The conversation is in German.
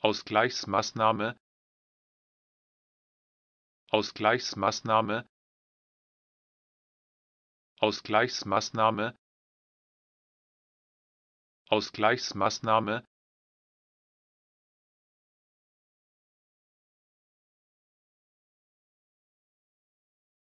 Ausgleichsmaßnahme. Ausgleichsmaßnahme. Ausgleichsmaßnahme. Ausgleichsmaßnahme.